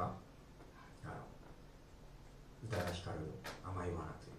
か？あの宇多田ヒカルの「甘い罠」と